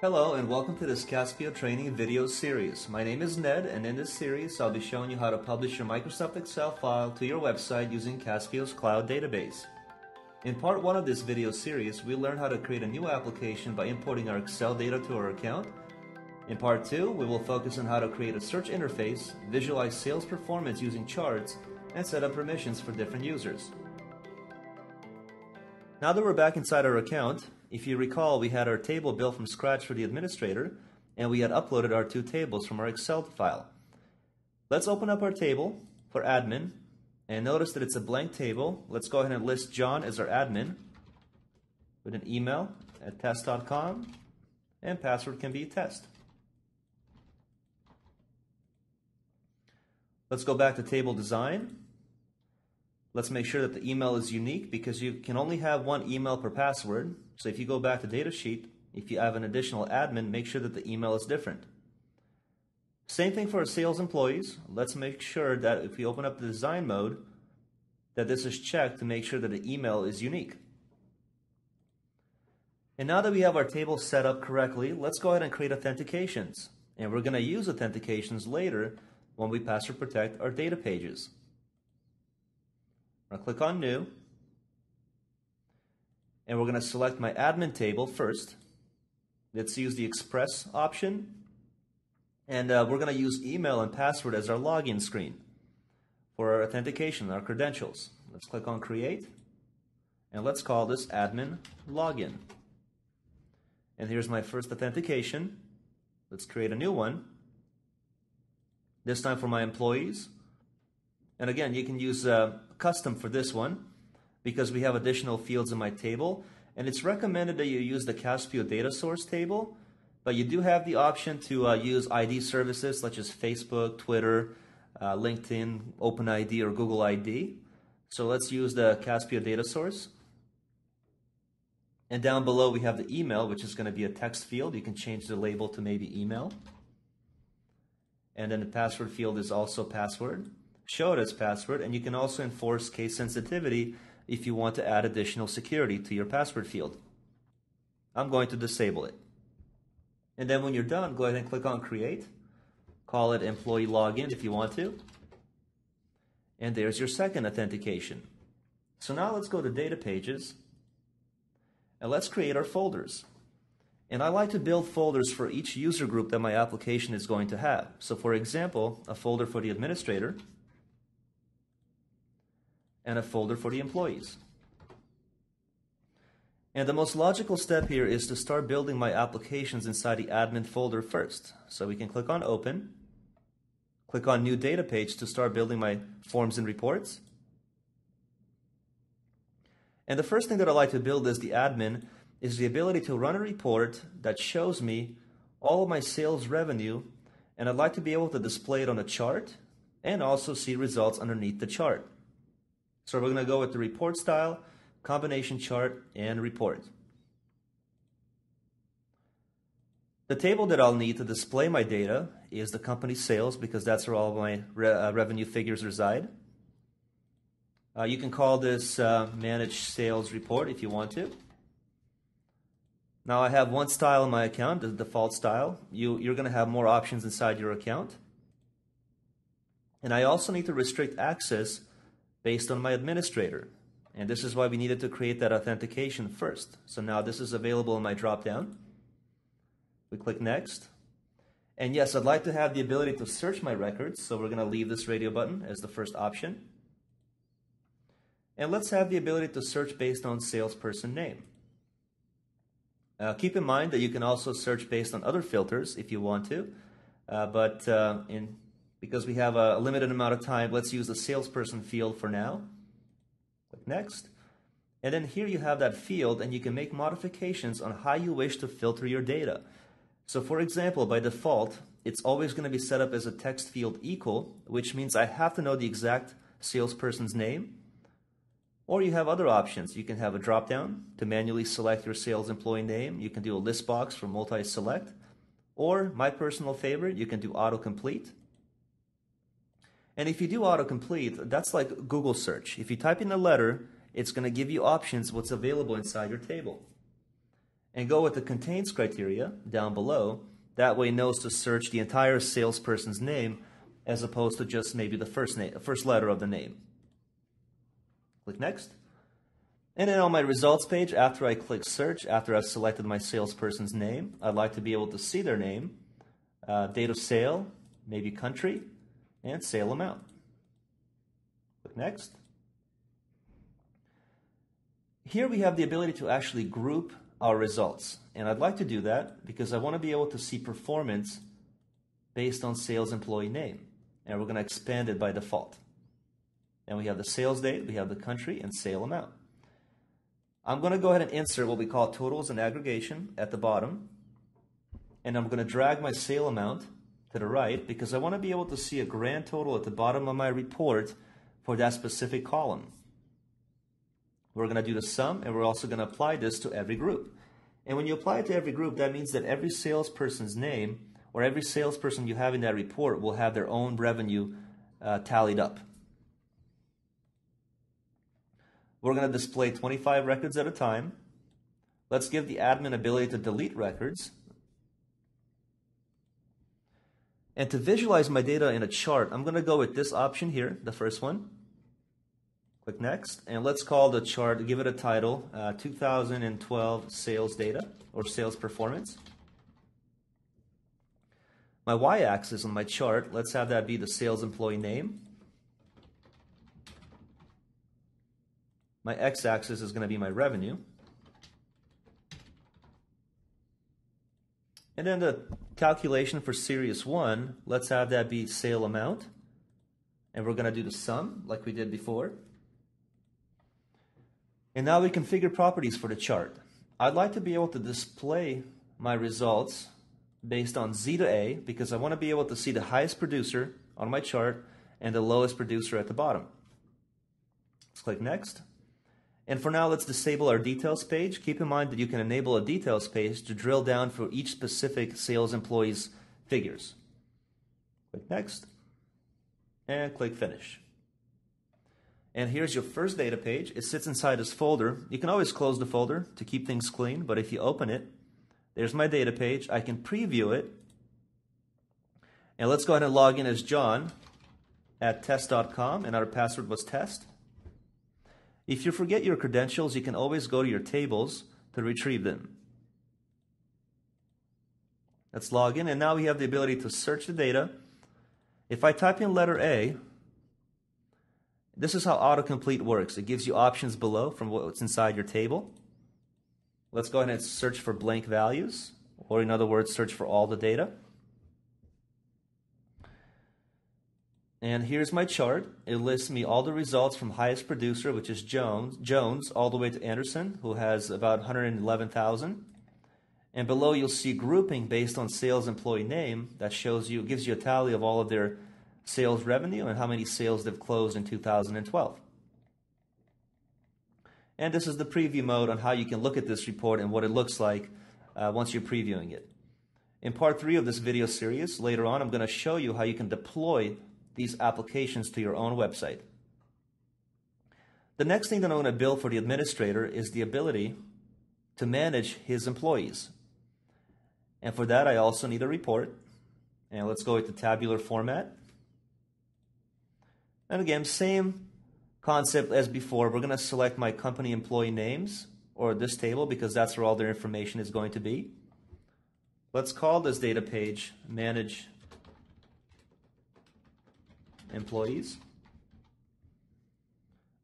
Hello and welcome to this Caspio training video series. My name is Ned and in this series I'll be showing you how to publish your Microsoft Excel file to your website using Caspio's cloud database. In part 1 of this video series, we learn how to create a new application by importing our Excel data to our account. In part 2, we will focus on how to create a search interface, visualize sales performance using charts, and set up permissions for different users. Now that we're back inside our account, if you recall, we had our table built from scratch for the administrator, and we had uploaded our two tables from our Excel file. Let's open up our table for admin, and notice that it's a blank table. Let's go ahead and list John as our admin with an email at test.com, and password can be test. Let's go back to table design. Let's make sure that the email is unique because you can only have one email per password. So if you go back to datasheet, if you have an additional admin, make sure that the email is different. Same thing for our sales employees. Let's make sure that if we open up the design mode, that this is checked to make sure that the email is unique. And now that we have our table set up correctly, let's go ahead and create authentications. And we're going to use authentications later when we password protect our data pages. I'll click on New. And we're going to select my admin table first. Let's use the Express option. And uh, we're going to use email and password as our login screen for our authentication, our credentials. Let's click on Create. And let's call this Admin Login. And here's my first authentication. Let's create a new one. This time for my employees. And again, you can use uh, custom for this one because we have additional fields in my table. And it's recommended that you use the Caspio data source table, but you do have the option to uh, use ID services such as Facebook, Twitter, uh, LinkedIn, OpenID, or Google ID. So let's use the Caspio data source. And down below we have the email, which is going to be a text field. You can change the label to maybe email. And then the password field is also password show it as password, and you can also enforce case sensitivity if you want to add additional security to your password field. I'm going to disable it. And then when you're done, go ahead and click on Create. Call it Employee Login if you want to. And there's your second authentication. So now let's go to Data Pages, and let's create our folders. And I like to build folders for each user group that my application is going to have. So for example, a folder for the administrator, and a folder for the employees. And the most logical step here is to start building my applications inside the admin folder first. So we can click on open, click on new data page to start building my forms and reports. And the first thing that I like to build as the admin is the ability to run a report that shows me all of my sales revenue and I'd like to be able to display it on a chart and also see results underneath the chart. So we're going to go with the report style, combination chart, and report. The table that I'll need to display my data is the company sales because that's where all my re uh, revenue figures reside. Uh, you can call this uh, managed sales report if you want to. Now I have one style in my account, the default style. You, you're going to have more options inside your account. And I also need to restrict access based on my administrator. And this is why we needed to create that authentication first. So now this is available in my dropdown. We click next. And yes, I'd like to have the ability to search my records. So we're going to leave this radio button as the first option. And let's have the ability to search based on salesperson name. Uh, keep in mind that you can also search based on other filters if you want to. Uh, but uh, in because we have a limited amount of time, let's use the salesperson field for now. Click next. And then here you have that field and you can make modifications on how you wish to filter your data. So for example, by default, it's always going to be set up as a text field equal, which means I have to know the exact salesperson's name. Or you have other options. You can have a dropdown to manually select your sales employee name. You can do a list box for multi-select. Or my personal favorite, you can do autocomplete. And if you do autocomplete, that's like Google search. If you type in a letter, it's going to give you options what's available inside your table. and go with the contains criteria down below. That way it knows to search the entire salesperson's name as opposed to just maybe the first name, first letter of the name. Click next. And then on my results page, after I click search, after I've selected my salesperson's name, I'd like to be able to see their name, uh, date of sale, maybe country, and sale amount. Click next. Here we have the ability to actually group our results. And I'd like to do that because I want to be able to see performance based on sales employee name. And we're going to expand it by default. And we have the sales date, we have the country, and sale amount. I'm going to go ahead and insert what we call totals and aggregation at the bottom. And I'm going to drag my sale amount to the right because I want to be able to see a grand total at the bottom of my report for that specific column. We're going to do the sum, and we're also going to apply this to every group. And when you apply it to every group, that means that every salesperson's name or every salesperson you have in that report will have their own revenue uh, tallied up. We're going to display 25 records at a time. Let's give the admin ability to delete records. And to visualize my data in a chart, I'm going to go with this option here, the first one. Click Next, and let's call the chart, give it a title, uh, 2012 Sales Data or Sales Performance. My y-axis on my chart, let's have that be the sales employee name. My x-axis is going to be my revenue. And then the calculation for series 1, let's have that be sale amount. And we're going to do the sum like we did before. And now we configure properties for the chart. I'd like to be able to display my results based on Z to A because I want to be able to see the highest producer on my chart and the lowest producer at the bottom. Let's click Next. And for now, let's disable our details page. Keep in mind that you can enable a details page to drill down for each specific sales employee's figures. Click Next and click Finish. And here's your first data page. It sits inside this folder. You can always close the folder to keep things clean, but if you open it, there's my data page. I can preview it. And let's go ahead and log in as John at test.com, and our password was test. If you forget your credentials, you can always go to your tables to retrieve them. Let's log in, and now we have the ability to search the data. If I type in letter A, this is how autocomplete works. It gives you options below from what's inside your table. Let's go ahead and search for blank values, or in other words, search for all the data. And here's my chart. It lists me all the results from highest producer, which is Jones, Jones, all the way to Anderson, who has about 111,000. And below you'll see grouping based on sales employee name that shows you, gives you a tally of all of their sales revenue and how many sales they've closed in 2012. And this is the preview mode on how you can look at this report and what it looks like uh, once you're previewing it. In part three of this video series, later on, I'm going to show you how you can deploy these applications to your own website. The next thing that I'm going to build for the administrator is the ability to manage his employees. And for that, I also need a report. And let's go with the tabular format. And again, same concept as before. We're going to select my company employee names or this table because that's where all their information is going to be. Let's call this data page manage employees.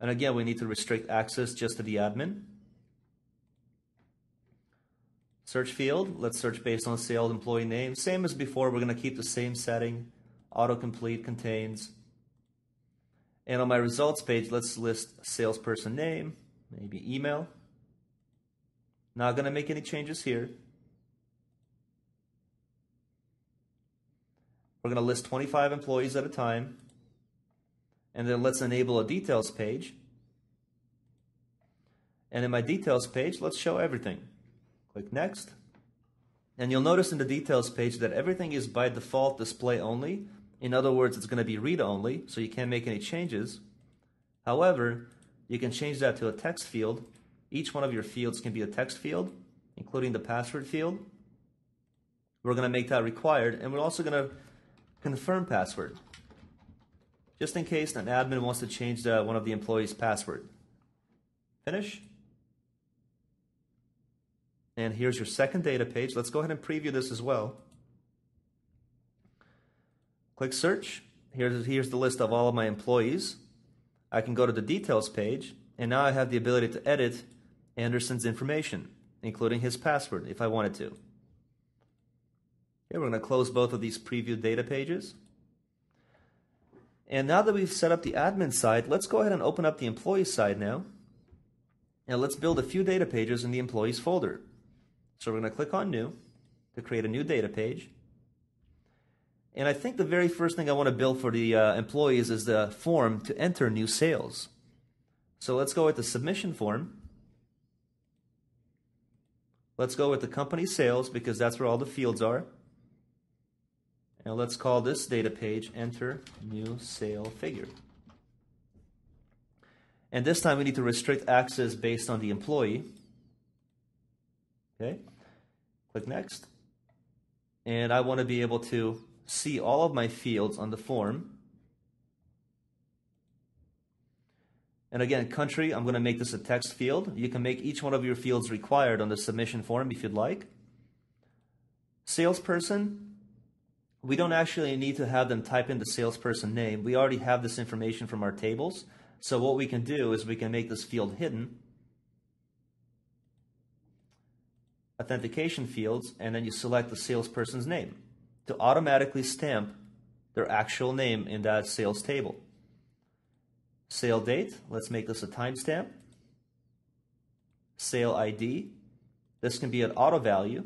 And again, we need to restrict access just to the admin. Search field, let's search based on sales employee name. Same as before, we're going to keep the same setting. Autocomplete contains and on my results page, let's list salesperson name, maybe email. Not going to make any changes here. We're going to list 25 employees at a time. And then let's enable a details page. And in my details page, let's show everything. Click Next. And you'll notice in the details page that everything is by default display only in other words, it's going to be read-only, so you can't make any changes. However, you can change that to a text field. Each one of your fields can be a text field, including the password field. We're going to make that required, and we're also going to confirm password, just in case an admin wants to change the, one of the employees' password. Finish. And here's your second data page. Let's go ahead and preview this as well. Click search. Here's, here's the list of all of my employees. I can go to the details page, and now I have the ability to edit Anderson's information, including his password if I wanted to. Here we're going to close both of these preview data pages. And now that we've set up the admin side, let's go ahead and open up the employee side now. And let's build a few data pages in the employees folder. So we're going to click on new to create a new data page. And I think the very first thing I want to build for the uh, employees is the form to enter new sales. So let's go with the submission form. Let's go with the company sales because that's where all the fields are. And let's call this data page enter new sale figure. And this time we need to restrict access based on the employee. Okay, click next. And I want to be able to see all of my fields on the form. And again, country, I'm going to make this a text field. You can make each one of your fields required on the submission form if you'd like. Salesperson, we don't actually need to have them type in the salesperson name. We already have this information from our tables. So what we can do is we can make this field hidden. Authentication fields, and then you select the salesperson's name to automatically stamp their actual name in that sales table. Sale date, let's make this a timestamp. Sale ID, this can be an auto value,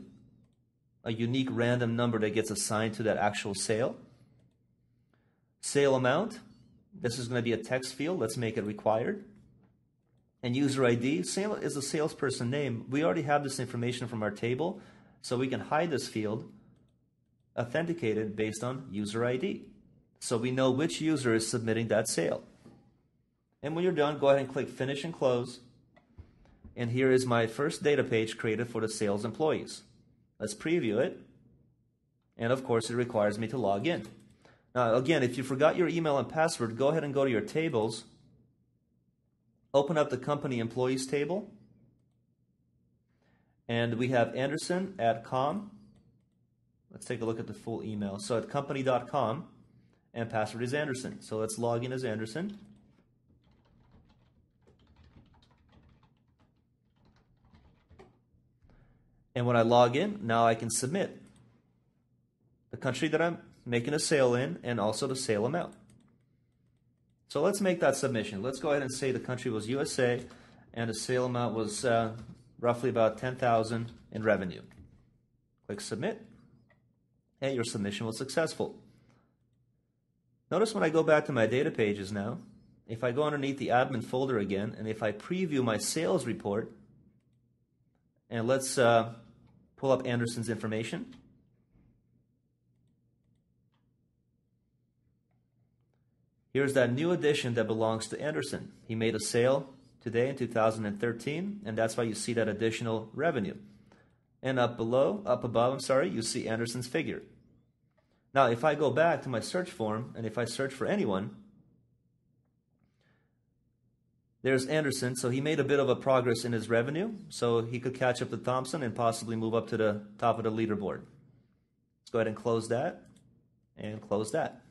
a unique random number that gets assigned to that actual sale. Sale amount, this is going to be a text field. Let's make it required. And user ID, sale is a salesperson name. We already have this information from our table, so we can hide this field authenticated based on user ID. So we know which user is submitting that sale. And when you're done, go ahead and click Finish and Close. And here is my first data page created for the sales employees. Let's preview it. And of course, it requires me to log in. Now, again, if you forgot your email and password, go ahead and go to your tables. Open up the company employees table. And we have Anderson at com. Let's take a look at the full email. So at company.com, and password is Anderson. So let's log in as Anderson. And when I log in, now I can submit the country that I'm making a sale in and also the sale amount. So let's make that submission. Let's go ahead and say the country was USA and the sale amount was uh, roughly about 10,000 in revenue. Click submit and your submission was successful. Notice when I go back to my data pages now, if I go underneath the admin folder again and if I preview my sales report and let's uh, pull up Anderson's information. Here's that new addition that belongs to Anderson. He made a sale today in 2013, and that's why you see that additional revenue. And up below, up above, I'm sorry, you see Anderson's figure. Now, if I go back to my search form and if I search for anyone, there's Anderson, so he made a bit of a progress in his revenue, so he could catch up to Thompson and possibly move up to the top of the leaderboard. Let's go ahead and close that and close that.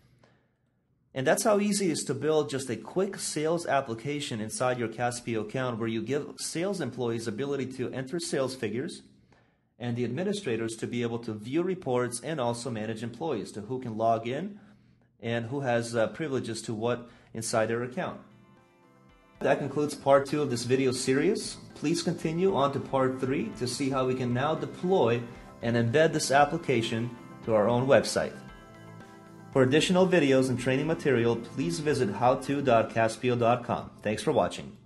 And that's how easy it is to build just a quick sales application inside your Caspio account where you give sales employees ability to enter sales figures and the administrators to be able to view reports and also manage employees to who can log in and who has uh, privileges to what inside their account. That concludes part two of this video series. Please continue on to part three to see how we can now deploy and embed this application to our own website. For additional videos and training material, please visit howto.caspio.com. Thanks for watching.